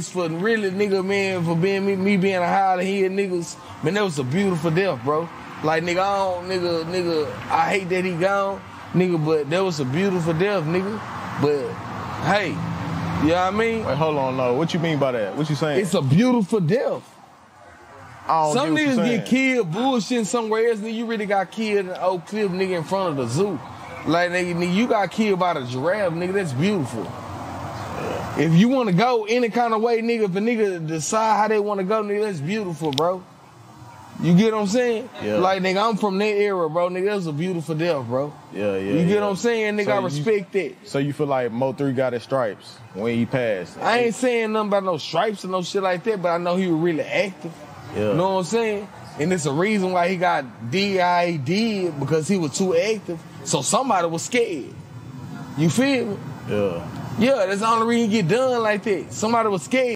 for really nigga man for being me, me being a high here niggas. Man that was a beautiful death bro. Like nigga I don't nigga nigga I hate that he gone nigga but that was a beautiful death nigga. But hey you know what I mean? Wait, hold on, no. What you mean by that? What you saying? it's a beautiful death. Some niggas get killed bullshitting somewhere else nigga. You really got killed in Oak Cliff nigga in front of the zoo. Like nigga, nigga you got killed by the giraffe nigga. That's beautiful If you want to go any kind of way, nigga, if a nigga decide how they want to go, nigga, that's beautiful, bro. You get what I'm saying? Yeah. Like, nigga, I'm from that era, bro. Nigga, that was a beautiful death, bro. Yeah, yeah. you get yeah. what I'm saying? Nigga, So I you- respect that. So you feel like Mo three got his stripes when he passed? I ain't saying nothing about no stripes or no shit like that, but I know he was really active. Yeah. You know what I'm saying? And it's a reason why he got did because he was too active. So somebody was scared. You feel me? Yeah. Yeah, that's the only reason he get done like that. Somebody was scared.